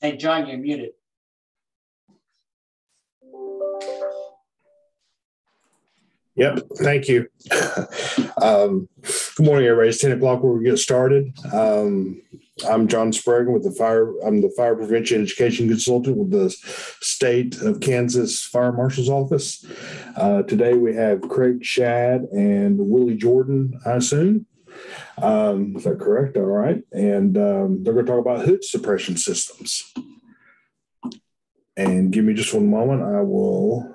Hey, John, you're muted. Yep, thank you. Um, good morning, everybody. It's 10 o'clock where we get started. Um, I'm John Sprague with the fire. I'm the fire prevention education consultant with the state of Kansas Fire Marshal's Office. Uh, today we have Craig Shad and Willie Jordan, I assume. Um, is that correct? All right. And um, they're going to talk about hood suppression systems. And give me just one moment. I will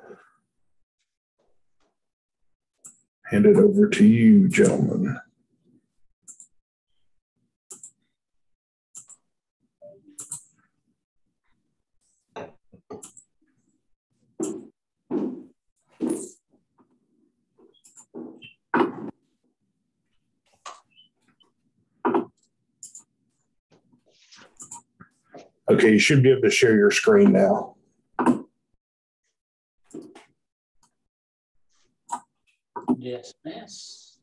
hand it over to you, gentlemen. Okay, you should be able to share your screen now. Yes, miss.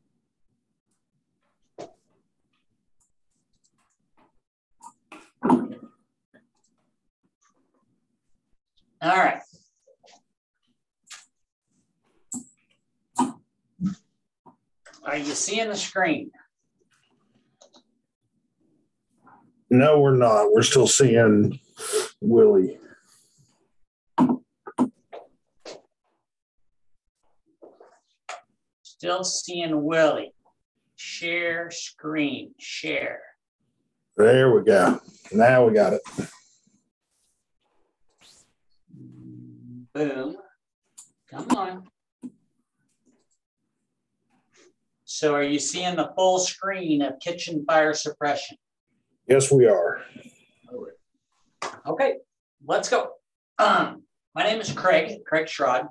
All right. Are you seeing the screen? No, we're not. We're still seeing Willie. Still seeing Willie. Share screen, share. There we go. Now we got it. Boom. Come on. So are you seeing the full screen of kitchen fire suppression? Yes, we are. Okay, let's go. Um, my name is Craig, Craig Schrod,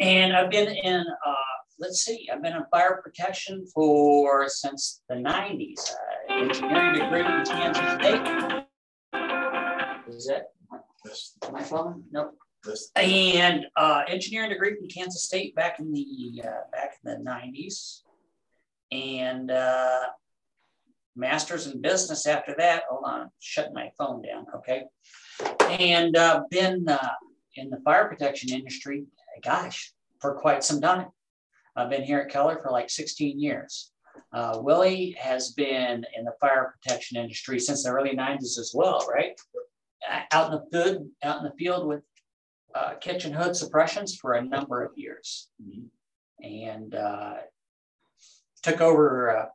and I've been in, uh, let's see, I've been in fire protection for since the 90s. Uh, engineering degree from Kansas State. Is that my phone? Nope. And uh, engineering degree from Kansas State back in the uh, back in the 90s, and uh, master's in business after that. Hold on, shut my phone down. Okay, and uh, been uh, in the fire protection industry, gosh, for quite some time. I've been here at Keller for like 16 years. Uh, Willie has been in the fire protection industry since the early 90s as well, right? Out in the field, out in the field with uh, kitchen hood suppressions for a number of years, mm-hmm. and uh, took over uh,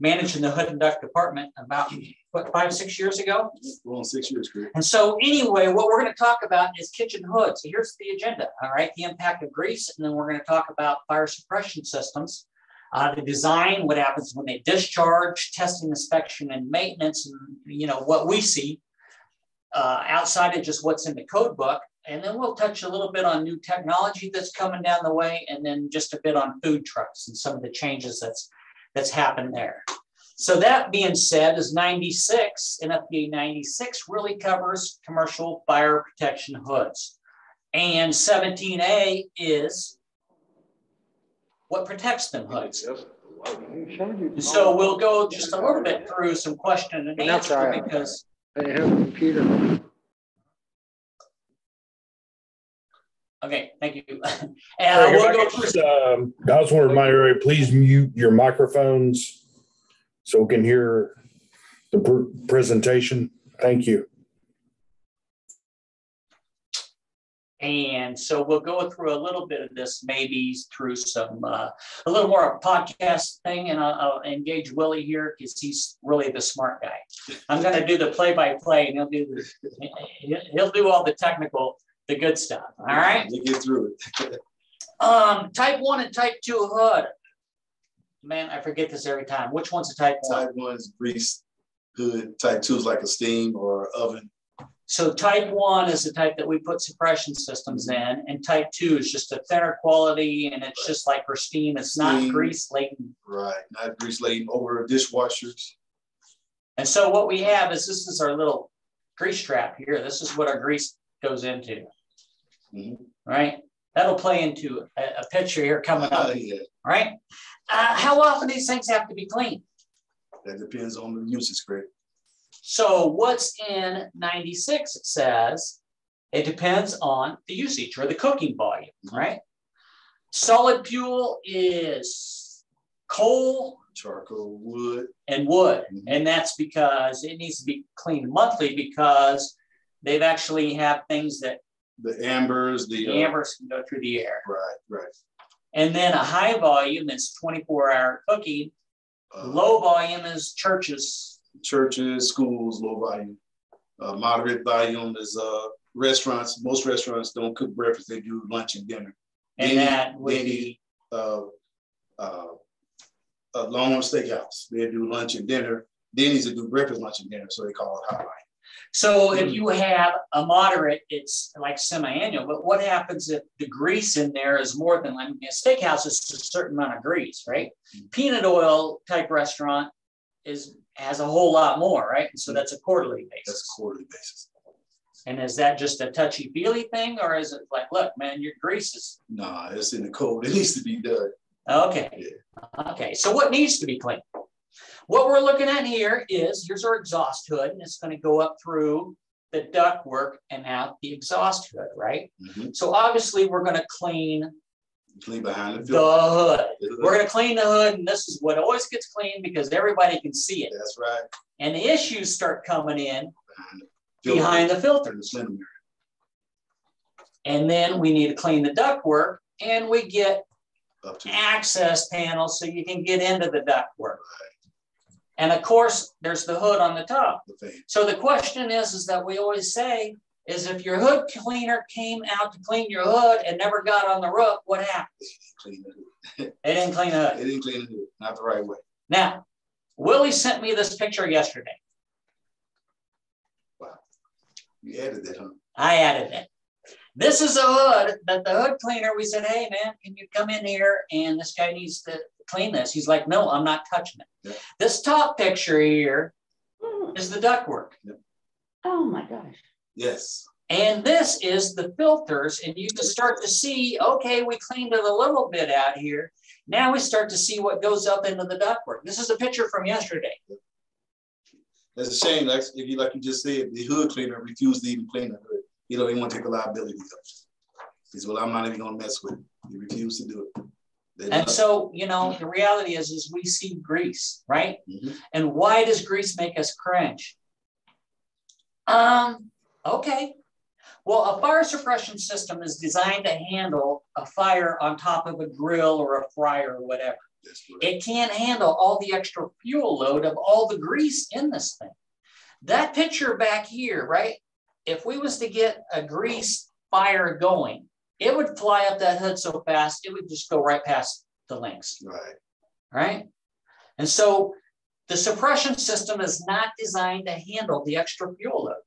managing the hood and duct department about what five six years ago. Well, six years, great. And so anyway, what we're going to talk about is kitchen hoods. So here's the agenda. All right, the impact of grease, and then we're going to talk about fire suppression systems. Uh, the design, what happens when they discharge, testing, inspection, and maintenance, and you know what we see uh, outside of just what's in the code book. And then we'll touch a little bit on new technology that's coming down the way, and then just a bit on food trucks and some of the changes that's that's happened there. So that being said, is 96 and NFPA 96 really covers commercial fire protection hoods. And 17A is what protects them hoods. So we'll go just a little bit through some question and answer because I have a computer. Okay, thank you. and uh, we'll go just, um, I just want to remind everybody, please mute your microphones so we can hear the pr presentation. Thank you. And so we'll go through a little bit of this, maybe through some, uh, a little more of a podcast thing, and I'll, I'll engage Willie here because he's really the smart guy. I'm going to do the play-by-play, -play, and he'll do the, he'll do all the technical, the good stuff. All right. You get through it. um, type one and type two hood. Man, I forget this every time. Which one's a type one? Type one is grease hood. Type two is like a steam or oven. So type one is the type that we put suppression systems in, and type two is just a thinner quality, and it's right. just like for steam. It's steam, not grease laden. Right, not grease laden over dishwashers. And so what we have is this is our little grease trap here. This is what our grease goes into. Mm-hmm. Right? That'll play into a, a picture here coming up. Yeah. Right? Uh, how often these things have to be cleaned? That depends on the usage, Greg. So what's in 96? It says it depends on the usage or the cooking volume, right? Solid fuel is coal, Charcoal, wood. and wood. Mhm. And that's because it needs to be cleaned monthly because they've actually have things that The ambers, the, the uh, ambers can go through the air. right, right. And then a high volume is 24 hour cooking. Uh, Low volume is churches. churches, schools, low volume. Uh, moderate volume is uh, restaurants. Most restaurants don't cook breakfast; they do lunch and dinner. And that would be, Uh, uh, a Longhorn Steakhouse, they do lunch and dinner. Denny's they do breakfast, lunch, and dinner, so they call it hot line. So Hmm. if you have a moderate, it's like semi-annual, but what happens if the grease in there is more than, I mean, a steakhouse is a certain amount of grease, right? Hmm. Peanut oil type restaurant is, has a whole lot more, right? So that's a quarterly That's basis. a quarterly basis. And is that just a touchy feely thing or is it like, look, man, your grease is, Nah, it's in the code. It needs to be done. okay. Yeah. Okay, so what needs to be cleaned? What we're looking at here is, here's our exhaust hood and it's gonna go up through the ductwork and out the exhaust hood, right? Mhm. So obviously, we're gonna clean Clean behind the the hood. We're gonna clean the hood and this is what always gets cleaned because everybody can see it. That's right. And the issues start coming in Behind the filter. behind the the filters. area. And then we need to clean the ductwork and we get to access panels so you can get into the ductwork. And of course, there's the hood on the top. the. So the question is, is that we always say, is if your hood cleaner came out to clean your hood and never got on the roof, what happened? Clean the hood. They didn't clean the hood. They didn't clean the hood, not the right way. Now, Willie sent me this picture yesterday. Wow. You added that, huh? I added it. This is a hood that the hood cleaner, we said, hey man, can you come in here? And this guy needs to clean this. He's like, no, I'm not touching it. Yeah. This top picture here Oh is the ductwork. Oh my gosh. Yes. And this is the filters, and you can start to see, okay, we cleaned it a little bit out here. Now we start to see what goes up into the ductwork. This is a picture from yesterday. That's a shame. Like if you like you just said, the hood cleaner refused to even clean the hood. He don't even want to take the liability of. He said, Well, I'm not even gonna mess with it. He refused to do it. And so, you know, the reality is, is we see grease, right? Mhm. And why does grease make us cringe? Um, okay. Well, a fire suppression system is designed to handle a fire on top of a grill or a fryer or whatever. It can't handle all the extra fuel load of all the grease in this thing. That picture back here, right? If we was to get a grease fire going, it would fly up that hood so fast, it would just go right past the links, Right. right? And so the suppression system is not designed to handle the extra fuel load.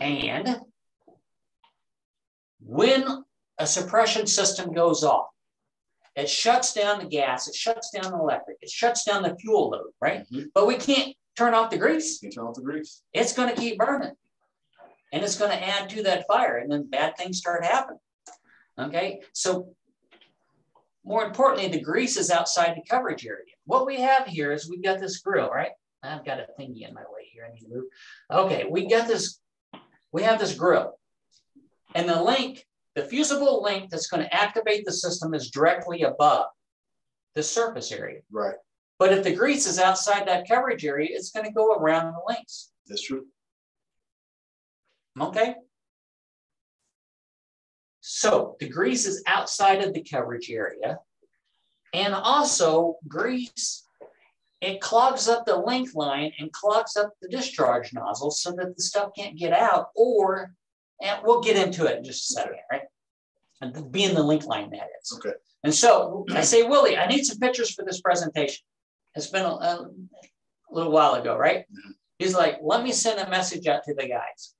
And when a suppression system goes off, it shuts down the gas, it shuts down the electric, it shuts down the fuel load, right? Mhm. But we can't turn off the grease. You turn off the grease. It's going to keep burning and it's going to add to that fire, and then bad things start happening. Okay, so more importantly, the grease is outside the coverage area. What we have here is we've got this grill, right? I've got a thingy in my way here. I need to move. Okay, we got this, we have this grill. And the link, the fusible link that's going to activate the system is directly above the surface area. Right. But if the grease is outside that coverage area, it's going to go around the links. That's true. Okay. So the grease is outside of the coverage area. And also grease, it clogs up the link line and clogs up the discharge nozzle so that the stuff can't get out or, and we'll get into it in just a second, right? And being the link line that is. Okay. And so I say, Willie, I need some pictures for this presentation. It's been a, a little while ago, right? Mhm. He's like, let me send a message out to the guys.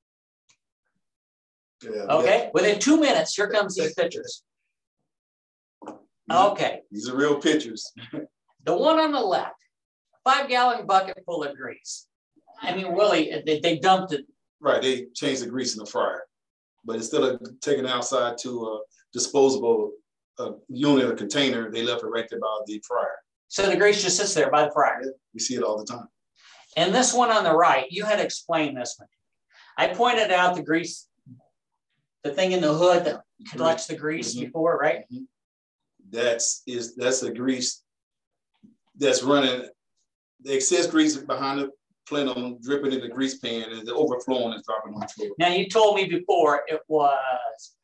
Yeah. Okay, within two minutes, here comes these pictures. Okay, These are real pictures. the one on the left, five gallon bucket full of grease. I mean, Willie, they, they dumped it. Right. They changed the grease in the fryer, but instead of taking it outside to a disposable uh, unit or container, they left it right there by the fryer. So the grease just sits there by the fryer. We see it all the time. And this one on the right, you had explained this one. I pointed out the grease, the thing in the hood that collects the grease Mhm. before, right? That's is that's a grease that's running the excess grease behind the plenum dripping in the grease pan and the overflowing is dropping on the floor. Now you told me before it was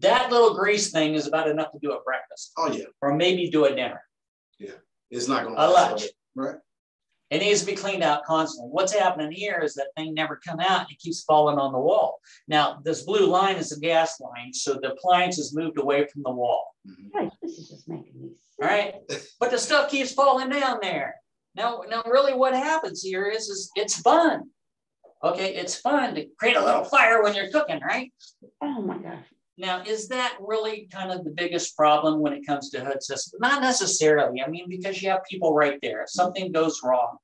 that little grease thing is about enough to do a breakfast Oh yeah, or maybe do a dinner. Yeah. It's not gonna A lunch. Right. It needs to be cleaned out constantly. What's happening here is that thing never come out. It keeps falling on the wall. Now, this blue line is a gas line, so the appliance is moved away from the wall. Mhm. Guys, this is just making me sick. All right. But the stuff keeps falling down there. Now, now really what happens here is, is it's fun. Okay, it's fun to create a little fire when you're cooking, right? Oh my gosh. Now, is that really kind of the biggest problem when it comes to hood systems? Not necessarily. I mean, because you have people right there. If something goes wrong,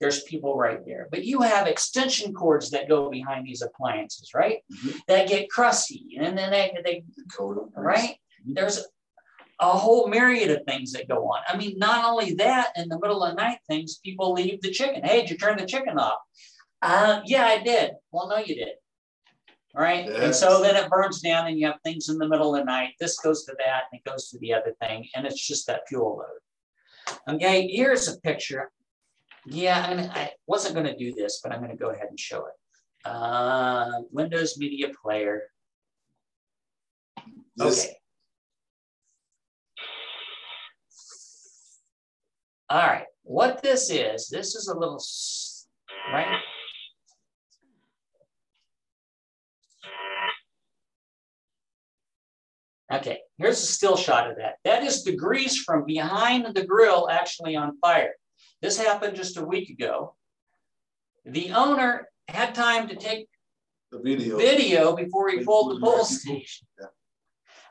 there's people right there. But you have extension cords that go behind these appliances, right? Mhm. That get crusty and then they, they grease. right? There's a whole myriad of things that go on. I mean, not only that, in the middle of the night, things people leave the chicken. Hey, did you turn the chicken off? Uh, yeah, I did. Well, no, you did. All right. And so then it burns down and you have things in the middle of the night. This goes to that and it goes to the other thing. And it's just that fuel load. Okay, here's a picture. Yeah, I, mean, I wasn't going to do this, but I'm going to go ahead and show it. Uh, Windows Media Player. This, Okay. All right, what this is, this is a little, right? Okay, here's a still shot of that. That is the grease from behind the grill actually on fire. This happened just a week ago. The owner had time to take the video. video before he pulled the pull station. Yeah.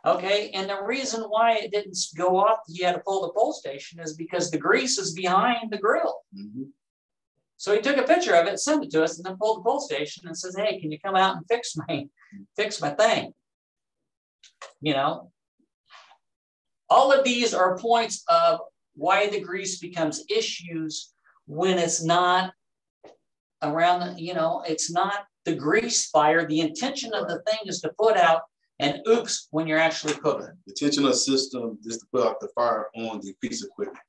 Okay, and the reason why it didn't go off, he had to pull the pull station is because the grease is behind the grill. Mhm. So he took a picture of it, sent it to us, and then pulled the pull station and says, "Hey, can you come out and fix my fix my thing?" You know, all of these are points of why the grease becomes issues when it's not around. The, you know, it's not the grease fire. The intention of the thing is to put out an oops when you're actually cooking. The tensioner system is to put out the fire on the piece of equipment.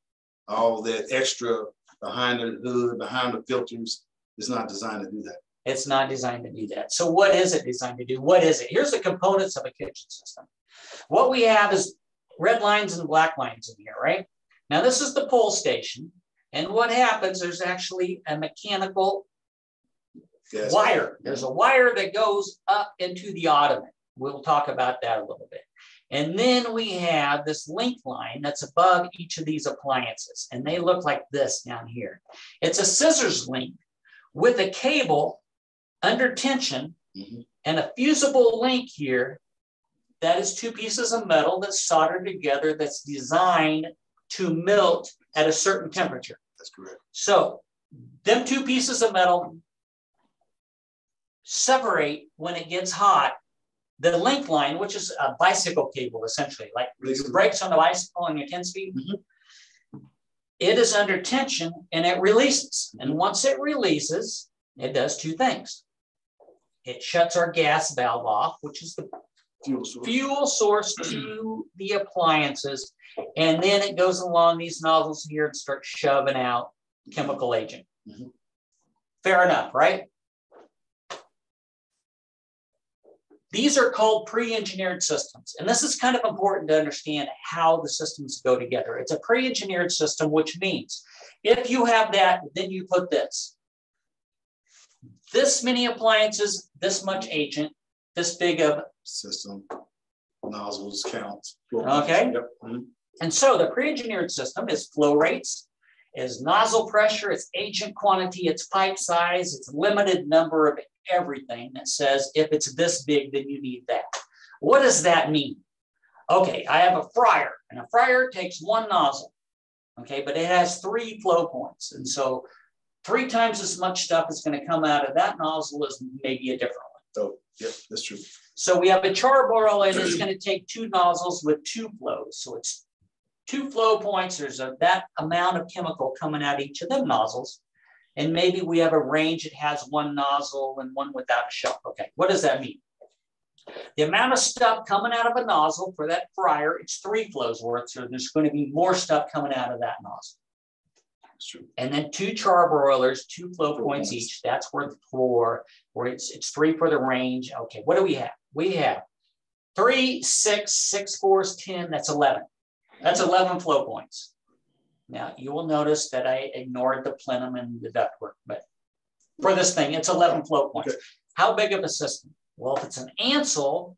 All that extra behind the hood, behind the filters, is not designed to do that. It's not designed to do that. So what is it designed to do? What is it? Here's the components of a kitchen system. What we have is red lines and black lines in here, right? Now this is the pull station. And what happens, there's actually a mechanical Gas- wire. There's a wire that goes up into the Automan. We'll talk about that a little bit. And then we have this link line that's above each of these appliances. And they look like this down here. It's a scissors link with a cable under tension Mhm. and a fusible link here that is two pieces of metal that's soldered together that's designed to melt at a certain temperature. That's correct. So them two pieces of metal separate when it gets hot. The link line, which is a bicycle cable essentially, like the brakes on the bicycle on your 10 speed, it is under tension and it releases. And once it releases, it does two things. It shuts our gas valve off, which is the Fuel source. fuel source to the appliances. And then it goes along these nozzles here and starts shoving out chemical agent. Mhm. Fair enough, right? These are called pre-engineered systems. And this is kind of important to understand how the systems go together. It's a pre-engineered system, which means if you have that, then you put this. This many appliances, this much agent, this big of System, nozzles, counts. Okay. Yep. Mhm. And so the pre-engineered system is flow rates, is nozzle pressure, it's agent quantity, it's pipe size, it's limited number of everything that says if it's this big, then you need that. What does that mean? Okay, I have a fryer and a fryer takes one nozzle. Okay, but it has three flow points. And so three times as much stuff is going to come out of that nozzle as maybe a different one. So, yep, that's true. So we have a charbroil and it's gonna take two nozzles with two flows. So it's two flow points. There's a, that amount of chemical coming out each of them nozzles. and maybe we have a range that has one nozzle and one without a shock. Okay, what does that mean? The amount of stuff coming out of a nozzle for that fryer, it's three flows worth. So there's going to be more stuff coming out of that nozzle. True. And then two charbroilers, two flow Flow points points. each. That's worth four, where it's it's three for the range. Okay, what do we have? We have three, six, six fours, 10, that's 11. That's 11 flow points. Now you will notice that I ignored the plenum and the ductwork, but for this thing, it's 11 flow points. Okay. How big of a system? Well, if it's an Ansul,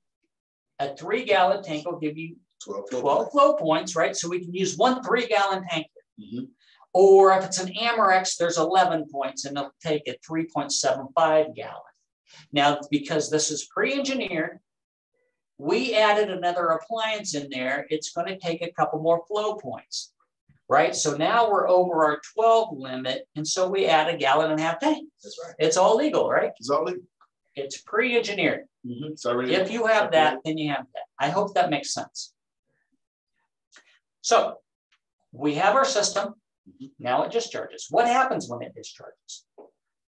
a three gallon tank will give you 12 flow 12 points. flow points, right? So we can use one three gallon tank. Mhm. Or if it's an Amerex, there's 11 points and it'll take a 3.75 gallon. Now, because this is pre-engineered, we added another appliance in there. It's going to take a couple more flow points, right? So now we're over our 12 limit. And so we add a gallon and a half tank. That's right. It's all legal, right? It's all legal. It's pre-engineered. Mhm. It's. If you have that, then you have that. I hope that makes sense. So we have our system. Now it discharges. What happens when it discharges?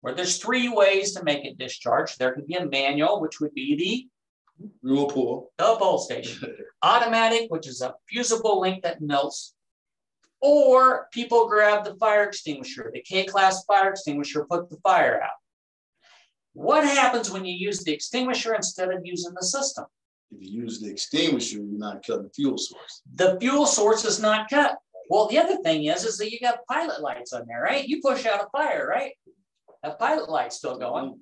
Well, there's three ways to make it discharge. There could be a manual, which would be the, Rule pull. the bowl station. Automatic, which is a fusible link that melts. Or people grab the fire extinguisher, the K-class fire extinguisher, put the fire out. What happens when you use the extinguisher instead of using the system? If you use the extinguisher, you're not cutting the fuel source. the fuel source is not cut. Well, the other thing is, is that you got pilot lights on there, right? You push out a fire, right? That pilot light's still going.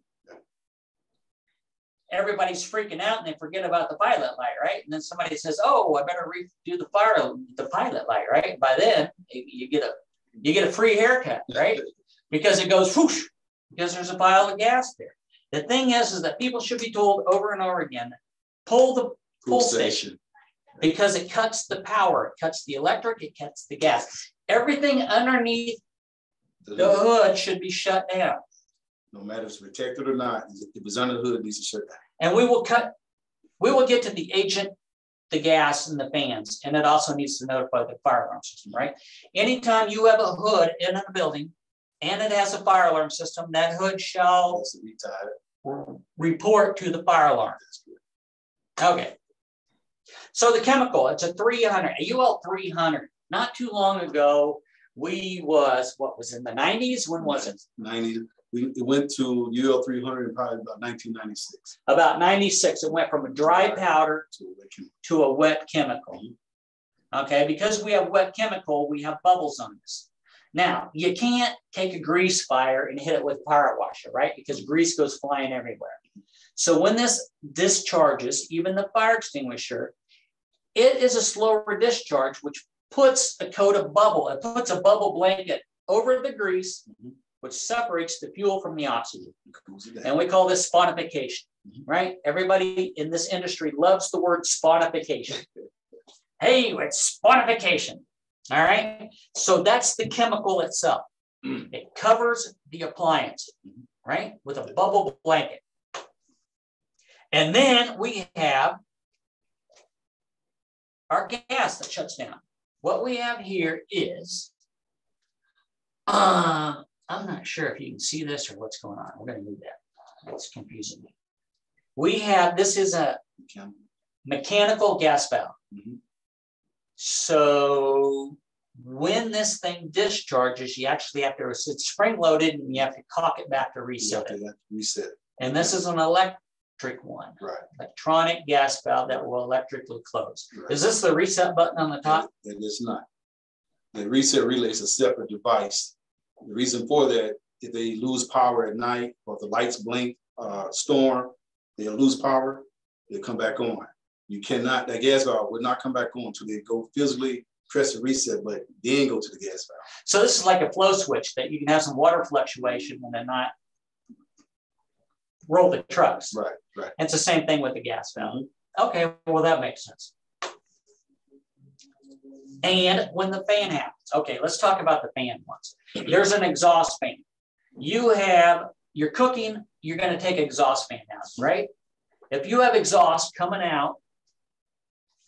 Everybody's freaking out and they forget about the pilot light, right? And then somebody says, "Oh, I better redo the fire, the pilot light," right? By then, you get a you get a free haircut, right? Because it goes whoosh, because there's a pile of gas there. The thing is, is that people should be told over and over again, pull the Pull pull station because it cuts the power, it cuts the electric, it cuts the gas. Everything underneath the hood should be shut down. No matter if it's protected or not, if it's under the hood, it needs to shut down. And we will cut, we will get to the agent, the gas and the fans, and it also needs to notify the fire alarm system, right? Anytime you have a hood in a building and it has a fire alarm system, that hood shall That's to be tied. report to the fire alarm. Okay. So the chemical, it's a 300, a UL 300. Not too long ago, we was, what was in the 90s? When was it? Ninety, we, it went to UL three hundred in probably about nineteen ninety-six. About 96. It went from a dry powder To a vacuum. to a wet chemical. Mm-hmm. Okay, because we have wet chemical, we have bubbles on this. Now, you can't take a grease fire and hit it with a power washer, right? Because grease goes flying everywhere. So when this discharges, even the fire extinguisher, it is a slower discharge, which puts a coat of bubble, it puts a bubble blanket over the grease, mm-hmm. which separates the fuel from the oxygen. It cools it down. And we call this sponification, mm-hmm. right? Everybody in this industry loves the word sponification. Hey, it's sponification. All right. So that's the chemical itself. Mm. It covers the appliance, mm-hmm. right? With a bubble blanket. And then we have our gas that shuts down. What we have here is, uh, I'm not sure if you can see this or what's going on. We're going to move that. That's confusing me. We have, this is a mechanical gas valve. Mhm. So when this thing discharges, you actually have to, it's spring loaded and you have to cock it back to reset it. to Reset, And this is an electric one, right, electronic gas valve that will electrically close. right. Is this the reset button on the top? And it's not. The reset relay is a separate device. The reason for that, if they lose power at night or the lights blink, uh, storm, they'll lose power, they come back on. You cannot, that gas valve will not come back on until they go physically press the reset button, then go to the gas valve. So this is like a flow switch that you can have some water fluctuation and then not roll the trucks. Right, right. And it's the same thing with the gas valve. Okay, well, that makes sense. And when the fan happens, okay, let's talk about the fan once. There's an exhaust fan. You have, you're cooking, you're gonna take exhaust fan out, right? If you have exhaust coming out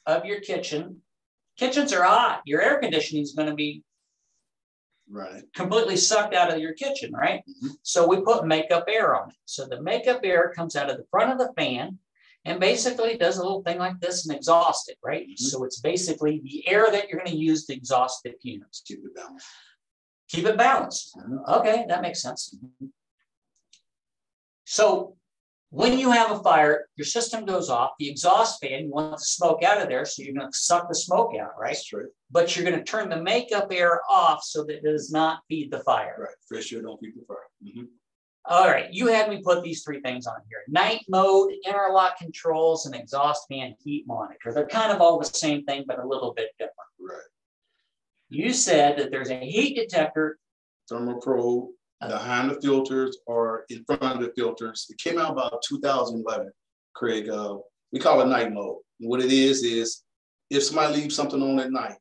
of your kitchen, kitchens are hot, your air conditioning is gonna be Right. completely sucked out of your kitchen, right? Mhm. So we put makeup air on it. So the makeup air comes out of the front of the fan and basically does a little thing like this and exhausts it, right? Mhm. So it's basically the air that you're going to use to exhaust the fumes. Keep it balanced. Keep it balanced. Mhm. Okay, that makes sense. So when you have a fire, your system goes off, the exhaust fan, you want the smoke out of there, so you're going to suck the smoke out, right? That's true. But you're going to turn the makeup air off so that it does not feed the fire. Right. Fresh air don't feed the fire. Mm-hmm. All right, you had me put these three things on here. Night mode, interlock controls, and exhaust fan heat monitor. They're kind of all the same thing, but a little bit different. Right. You said that there's a heat detector. Thermal probe behind the filters or in front of the filters. It came out about 2011, Craig. Uh, we call it night mode. And what it is is if somebody leaves something on at night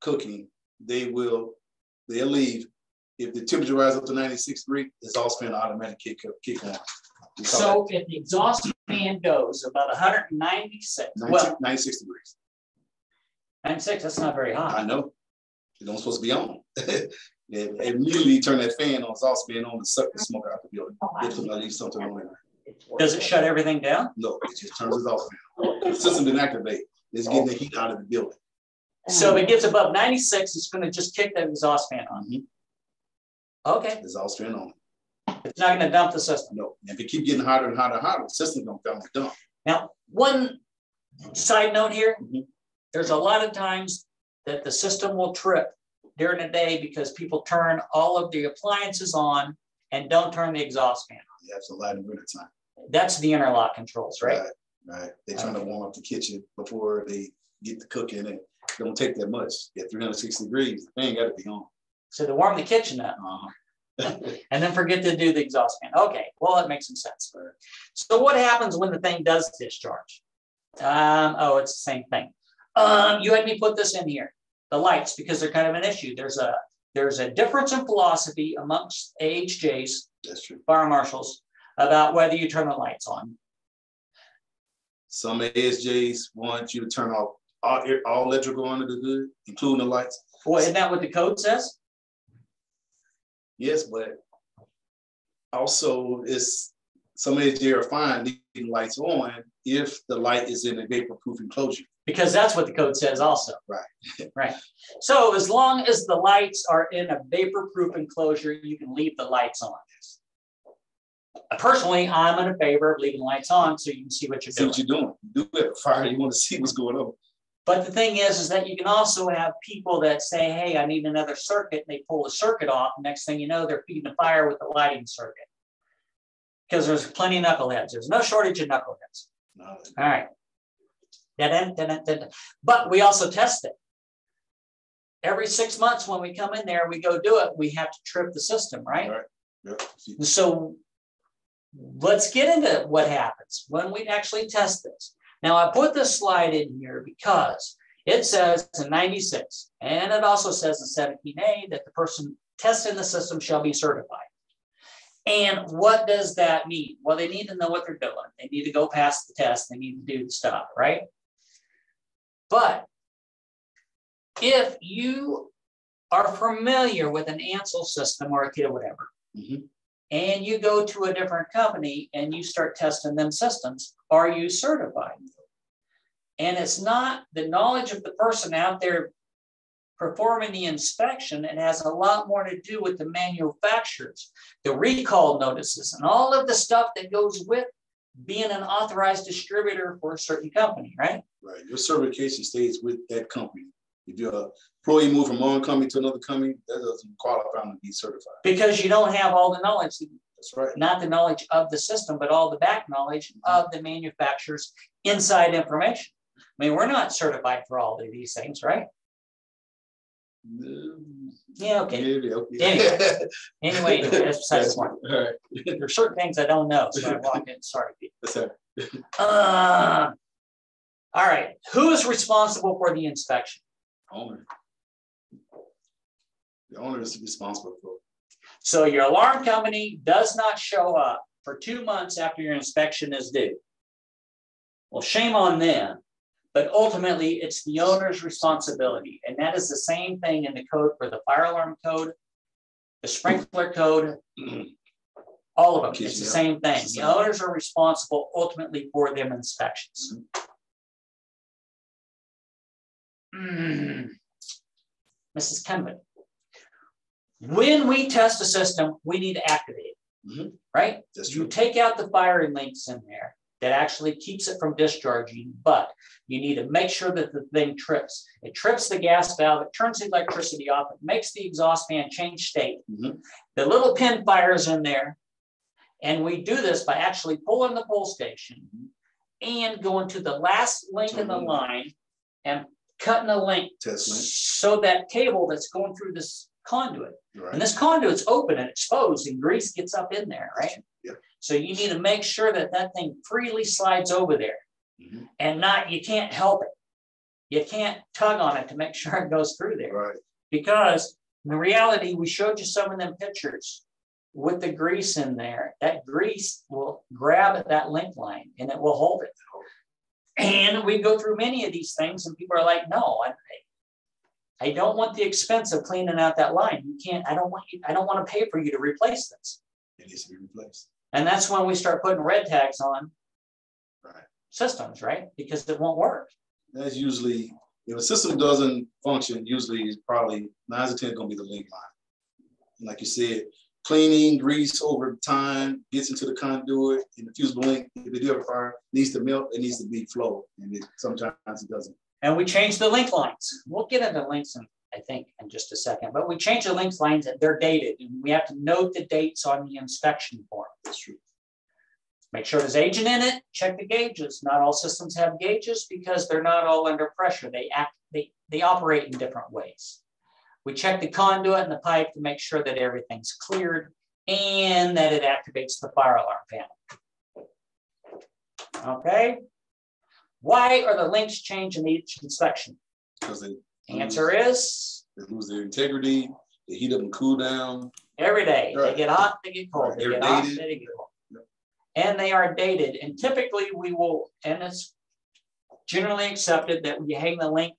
cooking, they will they'll leave. If the temperature rises up to 96 degrees, it's all spin automatic kick kick on. So if the exhaust fan goes about 196, it 90 well, 96 degrees. 96, that's not very hot. I know. It don't supposed to be on. and immediately turn that fan on, it's all spin on to suck the smoke out the building. If somebody leaves something on at night. Does it shut everything down? No, it just turns it off. The system didn't activate. It's getting the heat out of the building. So if it gets above 96, it's going to just kick that exhaust fan on. Mhm. Okay, It's all spin on. it's not going to dump the system. No, if it keep getting hotter and hotter and hotter, the system don't come to dump. Now, one side note here, Mhm. there's a lot of times that the system will trip during the day because people turn all of the appliances on and don't turn the exhaust fan on. You have some light in winter time. That's the interlock controls, right? Right. Right. They trying to warm up the kitchen before they get the cooking and it don't take that much. At 360 degrees, the thing got to be on. So to warm the kitchen up Uh-huh. and then forget to do the exhaust fan. Okay, well, that makes some sense. So what happens when the thing does discharge? Um, oh, it's the same thing. Um, you had me put this in here, the lights, because they're kind of an issue. There's a there's a difference in philosophy amongst AHJs, That's true. fire marshals, about whether you turn the lights on. Some AHJs want you to turn off all, all electrical under the hood, including the lights. Well, isn't that what the code says? Yes, but also it's some AHJ are fine leaving lights on if the light is in a vapor-proof enclosure. Because that's what the code says also. Right. Right. So as long as the lights are in a vapor-proof enclosure, you can leave the lights on. Uh, personally, I'm in favor of leaving lights on so you can see what you're See doing. what you're doing. Do it fire, you want to see what's going on. But the thing is, is that you can also have people that say, hey, I need another circuit, and they pull the circuit off. Next thing you know, they're feeding the fire with the lighting circuit. Because there's plenty of knuckleheads. There's no shortage of knuckleheads. No, All right. But we also test it. Every six months when we come in there, we go do it, we have to trip the system, right? Right. Yep. So let's get into what happens when we actually test this. Now, I put this slide in here because it says in 96, and it also says in 17A that the person testing the system shall be certified. And what does that mean? Well, they need to know what they're doing. They need to go past the test. They need to do the stuff, right? But if you are familiar with an Ansul system or a kit or whatever, Mhm. and you go to a different company and you start testing them systems, are you certified? And it's not the knowledge of the person out there performing the inspection. It has a lot more to do with the manufacturers, the recall notices, and all of the stuff that goes with being an authorized distributor for a certain company, right? Right. Your certification stays with that company. If you're a employee move from one company to another company, that doesn't qualify them to be certified. Because you don't have all the knowledge, That's right. not the knowledge of the system, but all the back knowledge of the manufacturer's inside information. I mean, we're not certified for all of these things, right? Mm, Yeah, okay. maybe, okay. Anyway, that's besides the point. All right. There are certain things I don't know, so I walk in, sorry. Right. Uh, all right, who is responsible for the inspection? Owner. The owner is responsible for. it. So your alarm company does not show up for two months after your inspection is due. Well, shame on them, but ultimately it's the owner's responsibility. And that is the same thing in the code for the fire alarm code the sprinkler code, all of them. It's the same thing. The owners are responsible ultimately for them inspections. Mm. Mrs. Kenwood. When we test a system, we need to activate it, Mhm. right? That's You take out the firing links in there that actually keeps it from discharging, but you need to make sure that the thing trips. It trips the gas valve, it turns the electricity off, it makes the exhaust fan change state. Mhm. The little pin fires in there. And we do this by actually pulling the pull station and going to the last link in the Mhm. line and cutting a link so that cable that's going through this conduit and this conduit's open and exposed and grease gets up in there, right? So you need to make sure that that thing freely slides over there Mhm. and not, you can't help it. You can't tug on it to make sure it goes through there Right. because in reality, we showed you some of them pictures with the grease in there. That grease will grab at that link line and it will hold it. And we go through many of these things and people are like, no, I, I don't want the expense of cleaning out that line. You can't, I don't want you, I don't want to pay for you to replace this. It needs to be replaced. And that's when we start putting red tags on Right. systems, right? Because it won't work. That's usually, if a system doesn't function, usually it's probably nine out of ten gonna be the link line. And Like you said, cleaning, grease over time gets into the conduit and the fusible link, if they do have a fire, needs to melt, it needs to be flow. And it, sometimes it doesn't. And we change the link lines. We'll get into links in, I think, in just a second, but we change the links lines and they're dated and we have to note the dates on the inspection form. Make sure there's agent in it, check the gauges. Not all systems have gauges because they're not all under pressure. They act, they, they operate in different ways. We check the conduit and the pipe to make sure that everything's cleared and that it activates the fire alarm panel. Okay? Why are the links changed in each inspection? Because they, Answer is they lose their integrity, they heat up and cool down. every day. They get hot, they get cold. Right. They They're get hot, dated. they get cold. Yep. And they are dated. And typically we will, and it's generally accepted that we hang the link,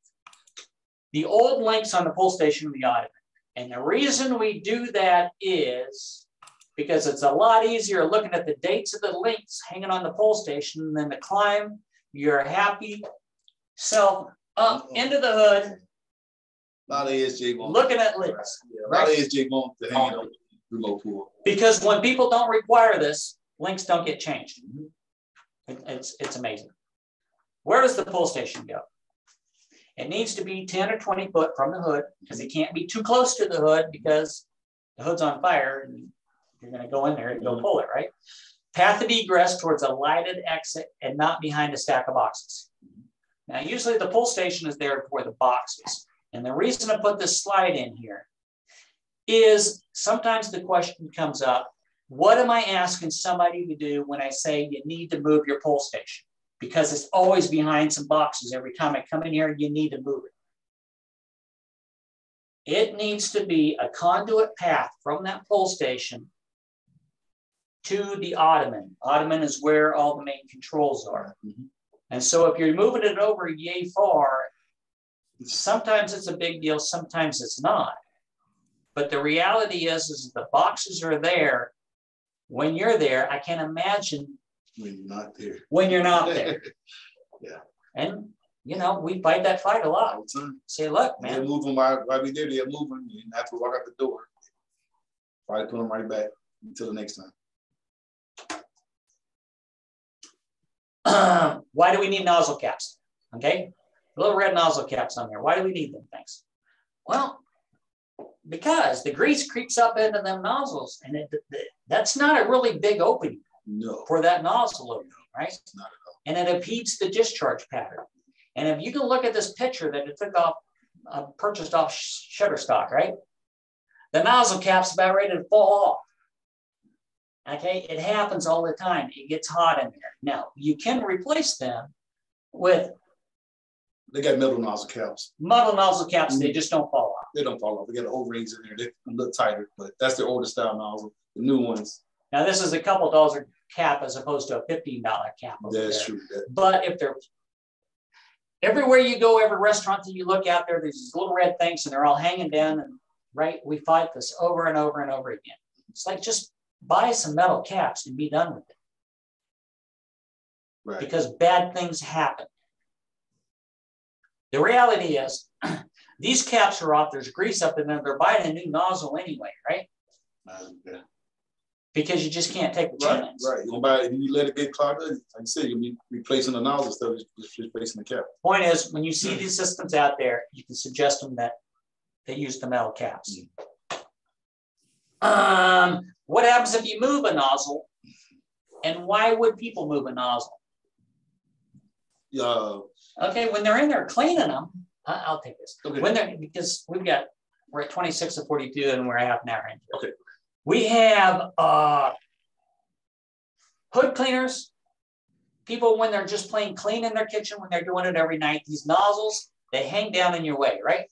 the old links on the pull station of the Automan. And the reason we do that is because it's a lot easier looking at the dates of the links hanging on the pull station than to climb your happy self up oh. into the hood, A lot of AHJ won't. looking at links. Yeah, A lot of AHJ won't to hang on remote pool. Because when people don't require this, links don't get changed. Mm-hmm. It- It's, it's amazing. Where does the pull station go? It needs to be ten or twenty foot from the hood, because it can't be too close to the hood because the hood's on fire and you're gonna go in there and go mm-hmm. pull it, right? Path of egress towards a lighted exit and not behind a stack of boxes. Mm-hmm. Now, usually the pull station is there for the boxes. And the reason I put this slide in here is sometimes the question comes up, what am I asking somebody to do when I say you need to move your pull station? Because it's always behind some boxes. Every time I come in here, you need to move it. It needs to be a conduit path from that pull station to the Automan. Automan is where all the main controls are. Mhm. And so if you're moving it over yay far, sometimes it's a big deal, sometimes it's not. But the reality is, is the boxes are there. When you're there, I can't imagine When you're not there. when you're not there. Yeah. And, you know, we fight that fight a lot. All the time. Say, look, They're man, moving while, while we there, they're moving, you have to walk out the door. Probably put them right back until the next time. why do we need nozzle caps? Okay, little red nozzle caps on there. Why do we need them Thanks. Well, because the grease creeps up into them nozzles, and it, that's not a really big opening No, for that nozzle opening, right? it's not at all. And it impedes the discharge pattern. And if you can look at this picture that it took off, uh, purchased off Shutterstock, right? The nozzle cap's about ready to fall off. Okay, it happens all the time. It gets hot in there. Now, you can replace them with They got metal nozzle caps. metal nozzle caps, they mm-hmm. just don't fall off. They don't fall off. They got O-rings in there. They look tighter, but that's the older style nozzle. The new ones, Now, this is a couple dollars cap as opposed to a $15 cap. over that's there. true. That, But if they're everywhere you go, every restaurant that you look out there, there's these little red things and they're all hanging down and right? We fight this over and over and over again. It's like just buy some metal caps and be done with it Right. because bad things happen. The reality is, these caps are off, there's grease up in them, they're buying a new nozzle anyway, right? Yeah. Because you just can't take the Right, chance. right. You buy if you let it get clogged up, like I said, you'll be replacing the nozzle instead of just replacing the cap. Point is, when you see these systems out there, you can suggest them that they use the metal caps. Um, what happens if you move a nozzle? And why would people move a nozzle? Uh, Okay, when they're in there cleaning them, I'll take this. Okay. When they're, because we've got, we're at twenty-six to forty-two and we're half an hour it. Okay. We have, uh, hood cleaners. People, when they're just plain clean in their kitchen, when they're doing it every night, these nozzles, they hang down in your way, right?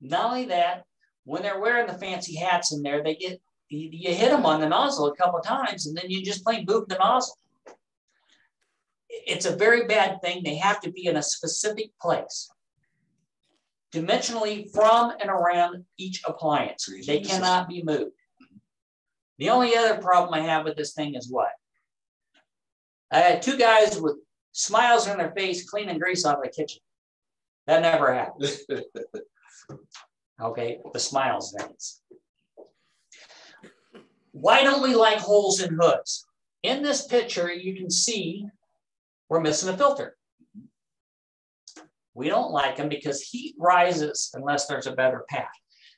Not only that, when they're wearing the fancy hats in there, they get, you, hit them on the nozzle a couple of times and then you just plain move the nozzle it's a very bad thing. They have to be in a specific place. Dimensionally from and around each appliance. They cannot be moved. The only other problem I have with this thing is what? I had two guys with smiles on their face cleaning grease out of the kitchen. That never happened. Okay, the smiles, things. Why don't we like holes in hoods? In this picture, you can see we're missing a filter. We don't like them because heat rises unless there's a better path.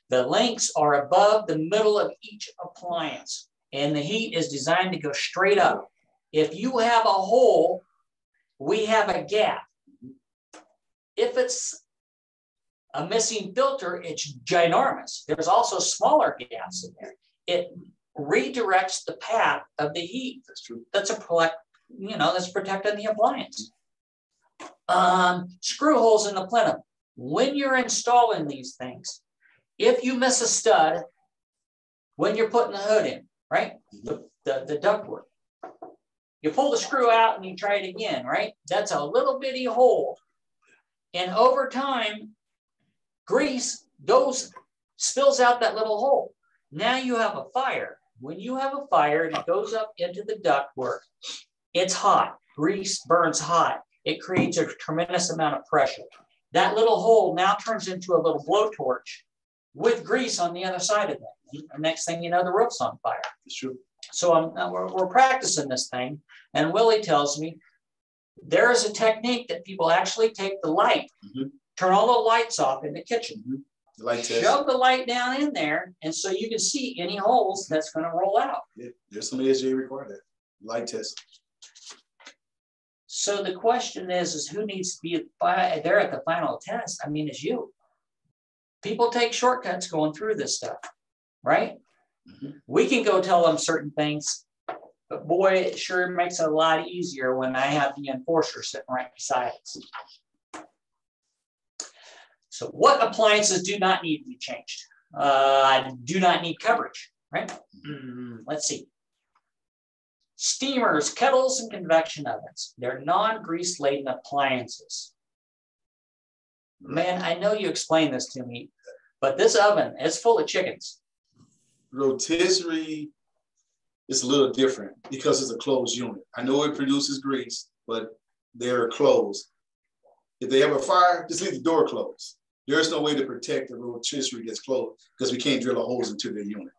The links are above the middle of each appliance and the heat is designed to go straight up. If you have a hole, we have a gap. If it's a missing filter, it's ginormous. There's also smaller gaps in there. It redirects the path of the heat. That's true. That's a you know, that's protecting the appliance. Um, screw holes in the plenum. When you're installing these things, if you miss a stud, when you're putting the hood in, right? The, the, the ductwork. You pull the screw out and you try it again, right? That's a little bitty hole. And over time, grease goes, spills out that little hole. Now you have a fire. When you have a fire and it goes up into the ductwork, it's hot. Grease burns hot. It creates a tremendous amount of pressure. That little hole now turns into a little blowtorch with grease on the other side of it. And next thing you know, the roof's on fire. True. So I'm, uh, we're, we're practicing this thing, and Willie tells me there is a technique that people actually take the light, Mhm. turn all the lights off in the kitchen, The light test. shove the light down in there, and so you can see any holes that's going to roll out. Yeah, there's some AHJ require that. Light test. So the question is, is who needs to be there at the final test? I mean, it's you. People take shortcuts going through this stuff, right? Mhm. We can go tell them certain things, but boy, it sure makes it a lot easier when I have the enforcer sitting right beside us. So what appliances do not need to be changed? Uh, do not need coverage, right? Hmm, let's see. Steamers, kettles, and convection ovens. They're non-grease laden appliances. Man, I know you explained this to me, but this oven is full of chickens. Rotisserie is a little different because it's a closed unit. I know it produces grease, but they're closed. If they have a fire, just leave the door closed. There's no way to protect the rotisserie that's closed because we can't drill a holes into their unit.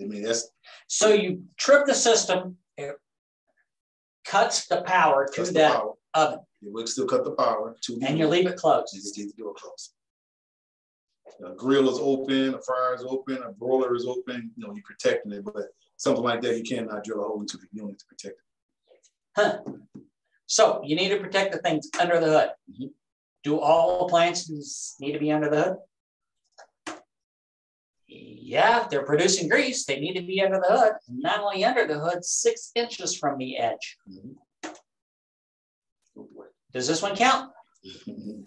I mean, that's So you trip the system, it cuts the power to cuts the that power. oven, It will still cut the power to the and you leave it closed. You just keep the door closed. A grill is open, a fire is open, a broiler is open, you know, you're protecting it, but something like that, you cannot drill a hole into the unit to protect it. Huh. So you need to protect the things under the hood. Mhm. Do all appliances need to be under the hood? Yeah, they're producing grease, they need to be under the hood. Not only under the hood, six inches from the edge. Does this one count?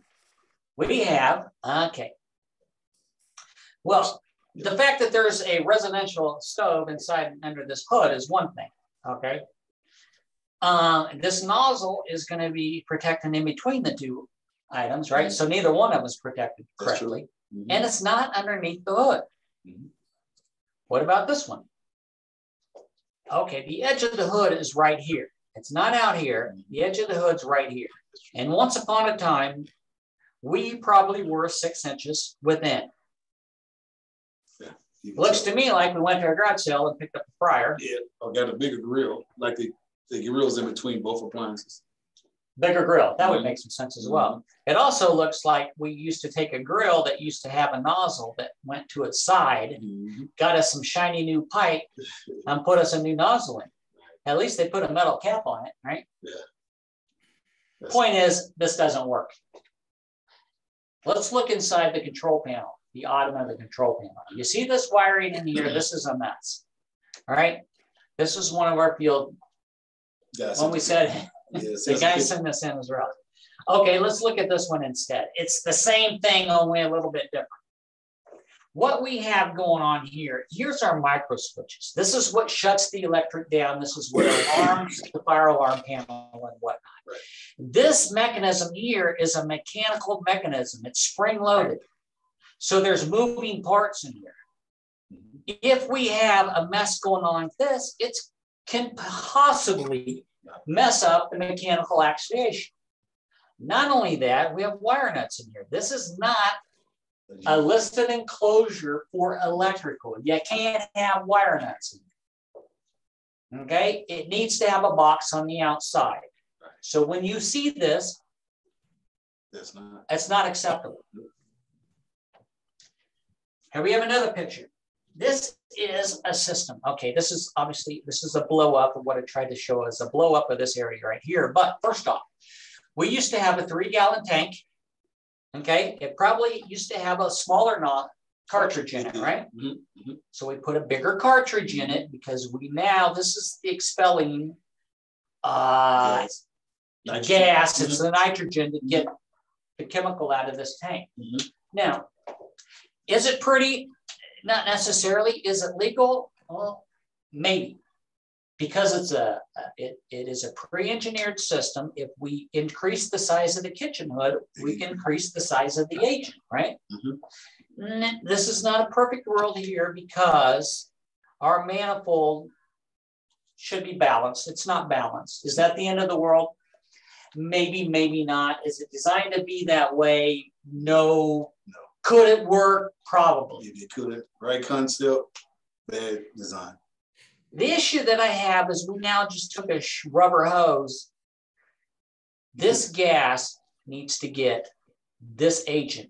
We have, okay. Well, the fact that there's a residential stove inside and under this hood is one thing, okay? Uh, this nozzle is gonna be protecting in between the two items, right? So neither one of them is protected correctly. Mhm. and it's not underneath the hood. Mhm. What about this one? Okay, the edge of the hood is right here. It's not out here. The edge of the hood's right here. And once upon a time, we probably were six inches within. Can Looks tell. to me like we went to a garage sale and picked up a fryer, Yeah, or got a bigger grill, like the, the grill's in between both appliances. Bigger grill. That would make some sense as well. It also looks like we used to take a grill that used to have a nozzle that went to its side, Mhm. got us some shiny new pipe, and put us a new nozzle in. At least they put a metal cap on it, right? That's- Point is, this doesn't work. Let's look inside the control panel, the Automan of the control panel. You see this wiring in here? This is a mess. All right. This is one of our field, That's when we said, Yeah, the guy sent this in as well. Okay, let's look at this one instead. It's the same thing, only a little bit different. What we have going on here, here's our micro switches. This is what shuts the electric down. This is what alarms the fire alarm panel and whatnot. Right. This mechanism here is a mechanical mechanism. It's spring loaded. So there's moving parts in here. Mhm. If we have a mess going on like this, it can possibly mess up the mechanical actuation. Not only that, we have wire nuts in here. This is not a listed enclosure for electrical. You can't have wire nuts in there. Okay, it needs to have a box on the outside. So when you see this, That's not. it's not acceptable. Here we have another picture. This is a system. Okay, this is obviously, this is a blow up of what I tried to show as a blow up of this area right here. But first off, we used to have a three gallon tank. Okay, it probably used to have a smaller not cartridge in it, right? Mhm, mhm. So we put a bigger cartridge in it because we now, this is the expelling uh, Yes. Nitrogen. gas, it's the nitrogen to get the chemical out of this tank. Mhm. Now, is it pretty? Not necessarily. Is it legal? Well, maybe. Because it's a, it, it is a pre-engineered system. If we increase the size of the kitchen hood, we can increase the size of the agent, right? Mhm. This is not a perfect world here because our manifold should be balanced. It's not balanced. Is that the end of the world? Maybe, maybe not. Is it designed to be that way? No. Could it work? Probably. If you couldn't, right concept, bad design. The issue that I have is we now just took a rubber hose. This gas needs to get this agent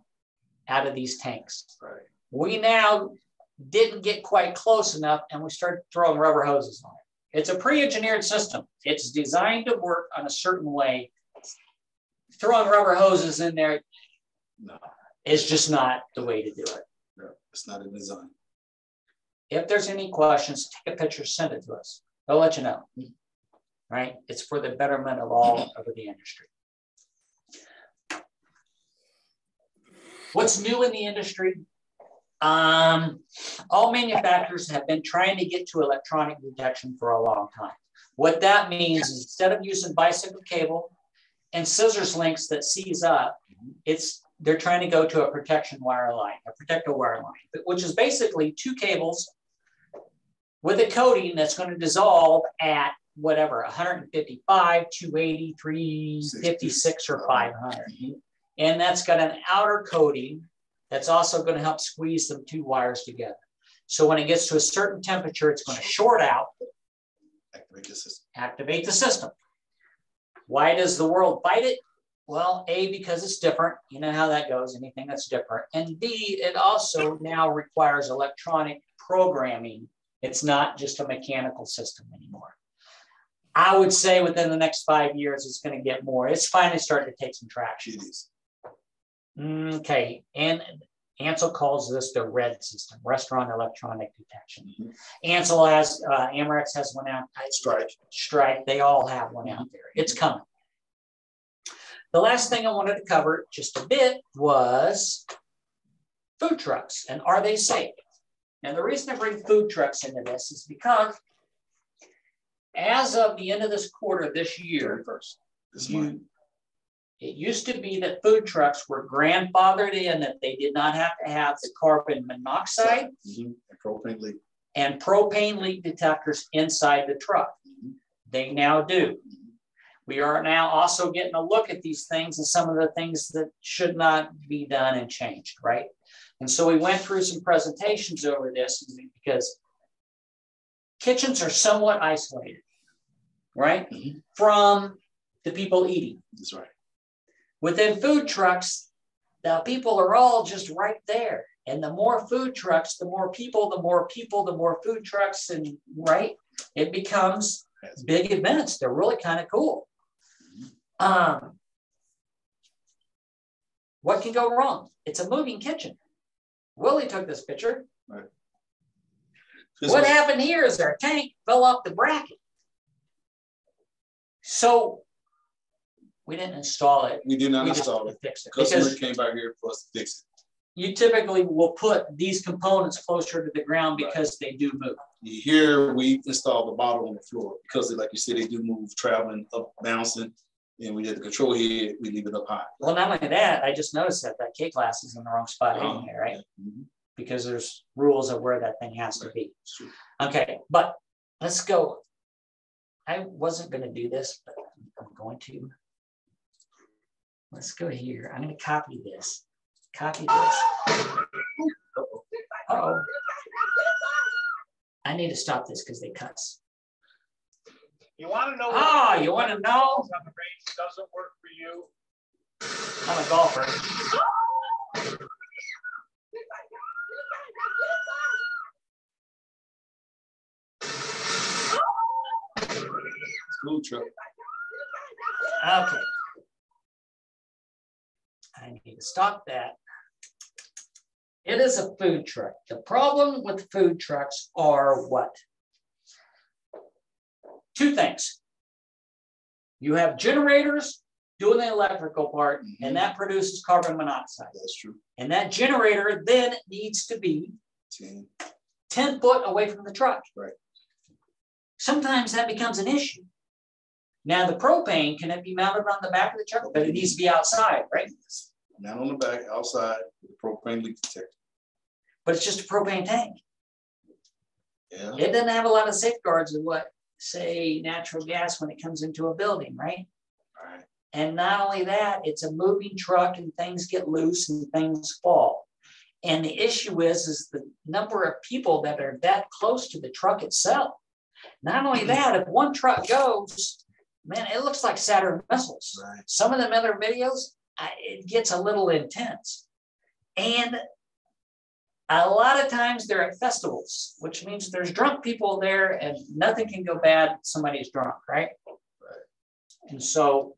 out of these tanks. Right. We now didn't get quite close enough and we started throwing rubber hoses on it. It's a pre-engineered system. It's designed to work on a certain way. Throwing rubber hoses in there No, is just not the way to do it. no, it's not a design. If there's any questions, take a picture, send it to us. They'll let you know. Right? It's for the betterment of all of the industry. What's new in the industry? Um, all manufacturers have been trying to get to electronic detection for a long time. What that means is instead of using bicycle cable and scissors links that seize up, it's they're trying to go to a protection wire line, a protective wire line, which is basically two cables with a coating that's going to dissolve at whatever 155, 280, 356, or 500. And that's got an outer coating that's also going to help squeeze them two wires together. So when it gets to a certain temperature, it's going to short out, Activate the system. activate the system. Why does the world fight it? Well, A, because it's different. You know how that goes, anything that's different. And B, it also now requires electronic programming. It's not just a mechanical system anymore. I would say within the next five years, it's going to get more. It's finally starting to take some traction. Okay, and Ansul calls this the RED system, Restaurant Electronic Detection. Mhm. Ansul has, uh, Amerex has one out. Strike. Strike, they all have one out there. It's coming. The last thing I wanted to cover just a bit was food trucks and are they safe? And the reason I bring food trucks into this is because as of the end of this quarter this year, first. This month. you, It used to be that food trucks were grandfathered in that they did not have to have the carbon monoxide Mhm. And propane leak. and propane leak detectors inside the truck. They now do. We are now also getting a look at these things and some of the things that should not be done and changed, right? And so we went through some presentations over this because kitchens are somewhat isolated, right? Mhm. From the people eating. That's right. Within food trucks, the people are all just right there. And the more food trucks, the more people, the more people, the more food trucks, and right, it becomes big events. They're really kind of cool. Um, what can go wrong? It's a moving kitchen. Willie took this picture. This what was- happened here is our tank fell off the bracket. So we didn't install it. We did not We just install it. fixed it Customer because came by here for us to fix it. you typically will put these components closer to the ground because they do move. Here, we installed the bottle on the floor because like you said, they do move traveling up, bouncing. And we did the control here, we leave it up high. Well, not only that, I just noticed that that K class is in the wrong spot Oh, anyway, right? Mhm. Because there's rules of where that thing has to be. Okay, but let's go. I wasn't gonna do this, but I'm going to. Let's go here. I'm gonna copy this. Copy this. Uh-oh. I need to stop this because they cuss. You want to know? Ah, you wanna know? How the range doesn't work for you? I'm a golfer. Food truck. Okay. I need to stop that. It is a food truck. The problem with food trucks are what? Two things. You have generators doing the electrical part, and that produces carbon monoxide. That's true. And that generator then needs to be Ten. 10 foot away from the truck. Right. Sometimes that becomes an issue. Now, the propane, can it be mounted on the back of the truck? But it needs to be outside, right? Down on the back, outside, with the propane leak detector. But it's just a propane tank. Yeah. It doesn't have a lot of safeguards of what, say, natural gas when it comes into a building, right? Right. And not only that, it's a moving truck and things get loose and things fall. And the issue is, is the number of people that are that close to the truck itself. Not only mm-hmm. that, if one truck goes, man, it looks like Saturn missiles. Right. Some of them other videos, I, it gets a little intense. And a lot of times they're at festivals, which means there's drunk people there and nothing can go bad. Somebody's drunk, right? And so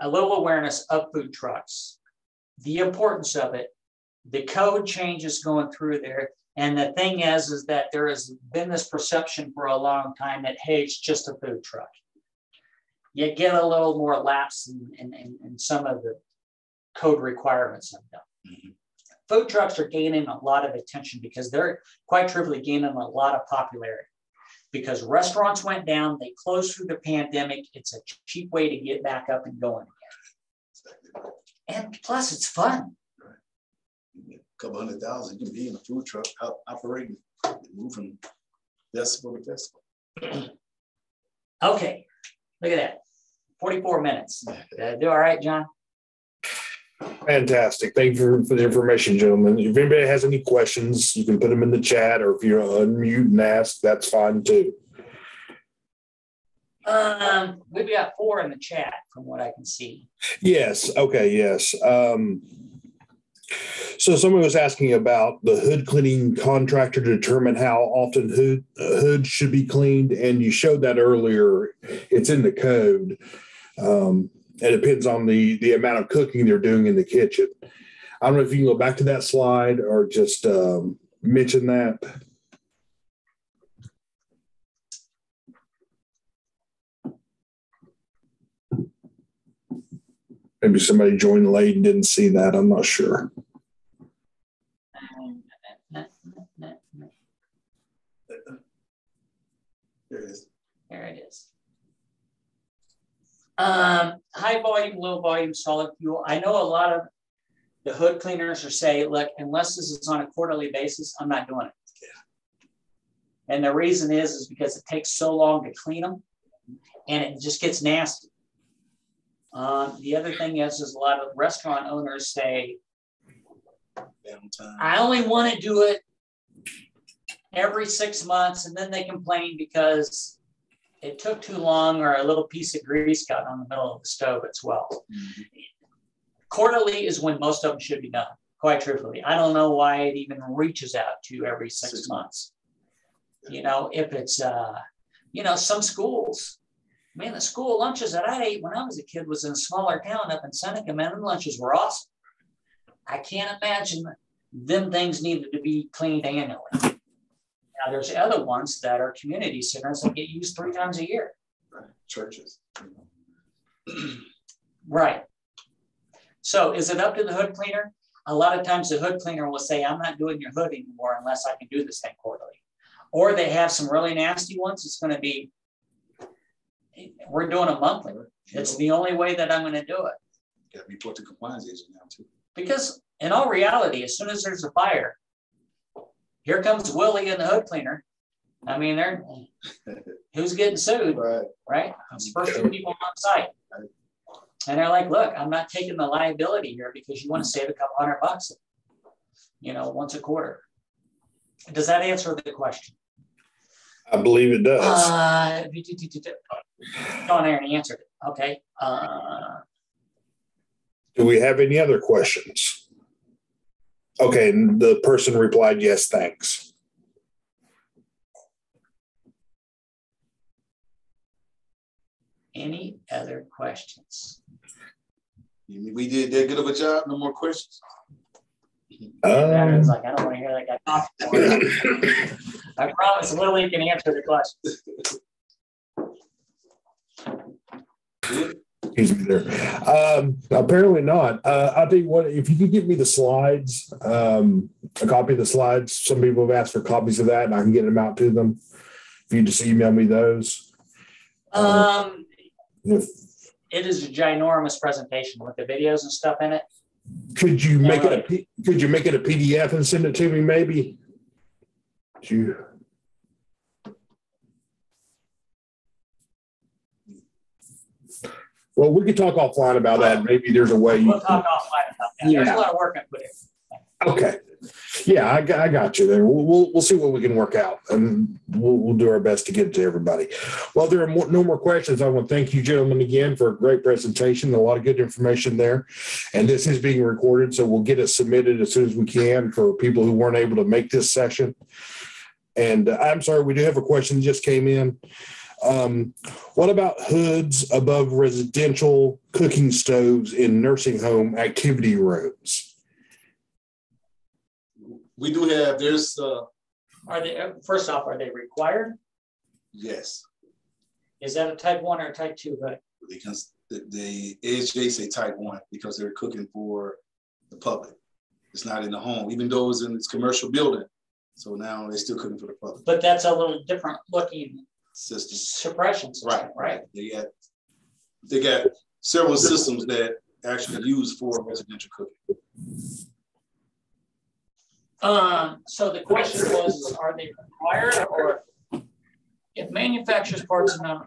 a little awareness of food trucks, the importance of it, the code changes going through there. And the thing is, is that there has been this perception for a long time that, hey, it's just a food truck. You get a little more lapse in, in, in, some of the code requirements of them. Mhm. Food trucks are gaining a lot of attention because they're quite truthfully gaining a lot of popularity. Because restaurants went down, they closed through the pandemic. It's a cheap way to get back up and going. Right. And plus, it's fun. A Couple hundred thousand, you can be in a food truck out operating, moving decibel to decibel. Okay, look at that. 44 minutes. Did I do all right, John? Fantastic. Thank you for, for the information, gentlemen. If anybody has any questions, you can put them in the chat, or if you're unmute and ask, that's fine too. Um, we've got four in the chat from what I can see. Yes. Okay. Yes. Um, so someone was asking about the hood cleaning contractor to determine how often hood hood should be cleaned, and you showed that earlier. It's in the code. Um, it depends on the the amount of cooking they're doing in the kitchen. I don't know if you can go back to that slide or just um, mention that. Maybe somebody joined late and didn't see that. I'm not sure. There it is. There it is. Um, high volume low volume solid fuel. I know a lot of the hood cleaners are say, look, unless this is on a quarterly basis, I'm not doing it. And the reason is, is because it takes so long to clean them and it just gets nasty. Um, the other thing is, is a lot of restaurant owners say, Downtime. I only want to do it every six months, and then they complain because it took too long or a little piece of grease got on the middle of the stove as well. Mhm. Quarterly is when most of them should be done, quite truthfully. I don't know why it even reaches out to every six Six months. You know, if it's, uh, you know, some schools, man, the school lunches that I ate when I was a kid was in a smaller town up in Seneca, man, them lunches were awesome. I can't imagine them things needed to be cleaned annually. Now, there's other ones that are community centers that get used three times a year. Right. Churches. Right. So is it up to the hood cleaner? A lot of times the hood cleaner will say, I'm not doing your hood anymore unless I can do this thing quarterly. Or they have some really nasty ones. It's gonna be, we're doing a monthly. It's the only way that I'm gonna do it. Got to report to compliance agent now too. Because in all reality, as soon as there's a fire, here comes Willie and the hood cleaner. I mean, they're, who's getting sued? Right. right? It's first two people on site. And they're like, look, I'm not taking the liability here because you want to save a couple hundred bucks, you know, once a quarter. Does that answer the question? I believe it does. Uh, John Aaron answered it. Okay. Uh, Do we have any other questions? Okay, and the person replied, yes, thanks. any other questions? We did that good of a job. No more questions. Aaron's Um, like, I don't want to hear that guy talk. I promise Lily can answer the questions. Excuse me there. Um, apparently not. Uh, I'll tell you what, if you could give me the slides, um, a copy of the slides, some people have asked for copies of that and I can get them out to them. If you just email me those. Um, If, it is a ginormous presentation with the videos and stuff in it. could you make it a, could you make it a PDF and send it to me maybe? Could You, well, we could talk offline about that. Maybe there's a way. you We'll can- talk offline about that. There's a lot of work I put in. Okay. Yeah, I got, I got you there. We'll, we'll, we'll see what we can work out and we'll, we'll do our best to get it to everybody. Well, there are more, no more questions. I want to thank you gentlemen again for a great presentation, a lot of good information there. And this is being recorded, so we'll get it submitted as soon as we can for people who weren't able to make this session. And uh, I'm sorry, we do have a question that just came in. Um, what about hoods above residential cooking stoves in nursing home activity rooms? We do have, there's, uh, Are they, uh, first off, are they required? yes, Is that a type one or a type two hood? because the, the AHJ say type one because they're cooking for the public. It's not in the home, even though it's in its commercial building. So now they're still cooking for the public But that's a little different looking system. suppression system, Right, right? They got, they got several systems that actually use for residential cooking. Um, so the question was, are they required or if manufacturers parts are not?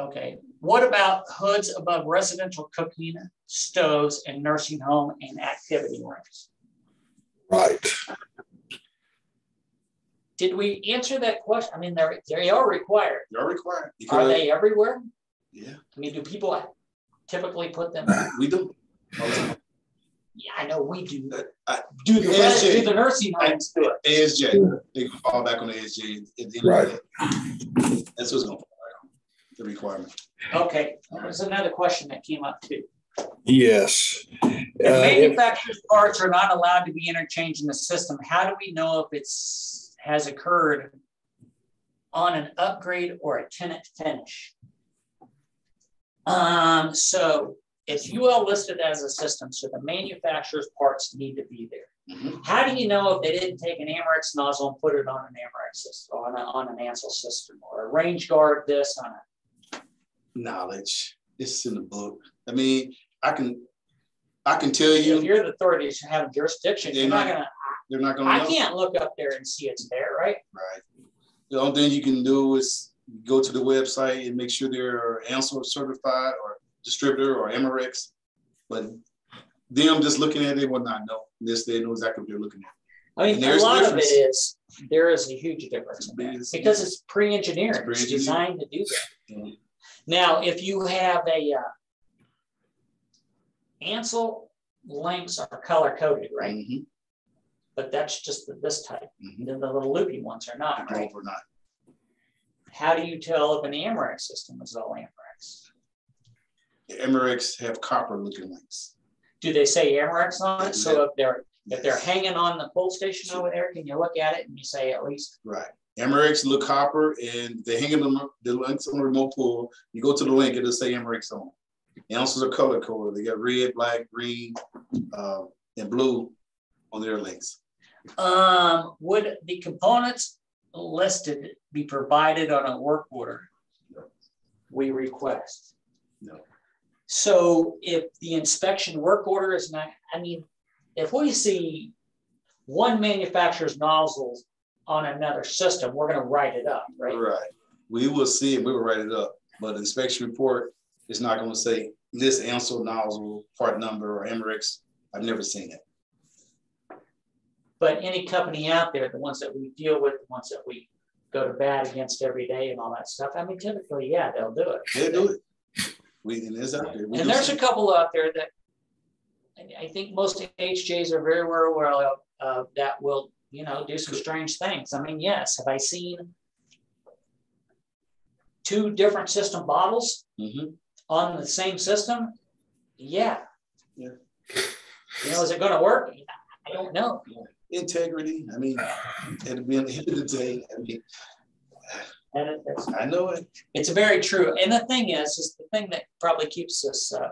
Okay, what about hoods above residential cooking stoves and nursing home and activity rooms? Right. Did we answer that question? I mean, they're, they are required. They're required Are they everywhere? yeah, I mean, do people typically put them? we do. All the. Yeah, I know we do. I- Do the, Yes, do the nursing homes do it? AHJ, they can fall back on the AHJ. at the end of the day. That's what's going, on. the requirement. Okay, there's another question that came up too. Yes. Uh, If manufacturer's parts are not allowed to be interchanged in the system, how do we know if it's, has occurred on an upgrade or a tenant finish? Um, so it's UL listed as a system, so the manufacturer's parts need to be there. Mhm. How do you know if they didn't take an Amerex nozzle and put it on an Amerex system, on, a, on an Ansul system, or a range guard this on a, Knowledge, It's in the book. I mean, I can, I can tell you. If you, you're the authorities who have jurisdiction, you're not gonna, they're not gonna I know. can't look up there and see it's there, right? Right. The only thing you can do is go to the website and make sure they're Ansul certified or distributor or Amerex. But them just looking at it will not know. This they know exactly what they're looking at. I mean, And there's a lot of it is, there is a huge difference in that, It's- because it's pre-engineered, It's it's pre-engineered. designed to do that. Mhm. Now, if you have a, uh, Ansul links are color coded, right? Mhm, But that's just the- this type, mhm. then the little loopy ones are not, right? Overnight. How do you tell if an Amerex system is all Amerex? Amerex have copper looking links. Do they say Amerex on it? So if they're, if they're hanging on the pole station over there, can you look at it and you say at least, Right. Amerex look copper and they hang them the links on the remote pull. You go to the link, it'll say Amerex on. And also the color code. They got red, black, green, uh, and blue on their links. Um, would the components listed be provided on a work order? No. We request. No. So if the inspection work order is not, I mean, if we see one manufacturer's nozzles on another system, we're gonna write it up, right? Right. We will see it, we will write it up, but the inspection report is not gonna say this Ansul nozzle, part number, or Amerex. I've never seen it. But any company out there, the ones that we deal with, the ones that we go to bat against every day and all that stuff, I mean, typically, yeah, they'll do it. They'll do it. We, and it's out there. We And there's a couple out there that I, think most HJs are very, aware of, uh, that will, you know, do some strange things. I mean, yes, have I seen two different system bottles Mhm. on the same system? Yeah. Yeah. You know, is it gonna work? I don't know. Integrity, I mean, at the end of the day, I mean, And it's, I know it. it's very true. And the thing is, is the thing that probably keeps us uh,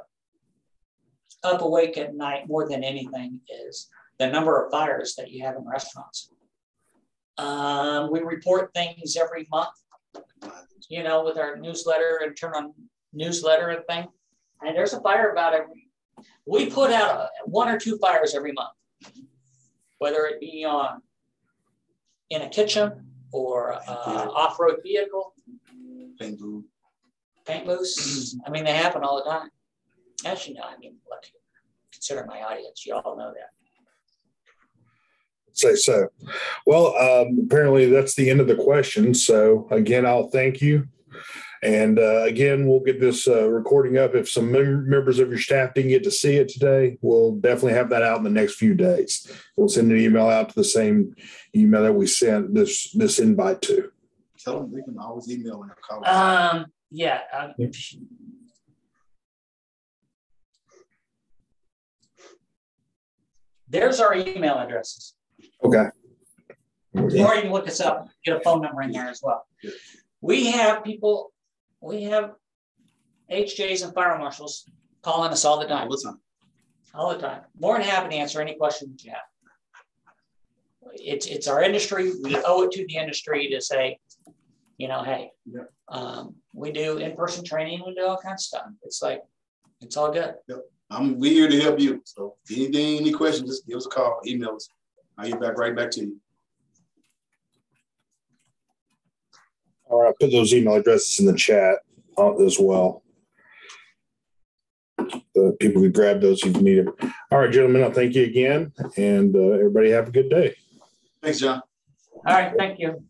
up awake at night more than anything is the number of fires that you have in restaurants. Um, we report things every month, you know, with our newsletter and turn on newsletter and thing. And there's a fire about every, we put out uh, one or two fires every month. Whether it be on, in a kitchen or uh, off-road vehicle, Paint booth. paint loose. I mean, they happen all the time. As you know, I mean, look, consider my audience, you all know that. Say so. Well, um, apparently that's the end of the question. So again, I'll thank you. And uh, again, we'll get this uh, recording up. If some mem- members of your staff didn't get to see it today, we'll definitely have that out in the next few days. We'll send an email out to the same email that we sent this this invite to. Tell them they can always email and call. Um, yeah. um, Yep. There's our email addresses. Okay. Or you can look us up, get a phone number in there as well. We have people, we have HJs and fire marshals calling us all the time. All the time. all the time. More than happy to answer any questions you have. It's, it's our industry. We owe it to the industry to say, you know, hey, Yeah. um, we do in-person training, we do all kinds of stuff. It's like, it's all good. Yep. I'm, we here to help you. So anything, any questions, just give us a call, email us. I'll get back right back to you. All right, put those email addresses in the chat uh, as well. The people could grab those if you need them. All right, gentlemen, I'll thank you again, and uh, everybody have a good day. Thanks, John. All right, thank you.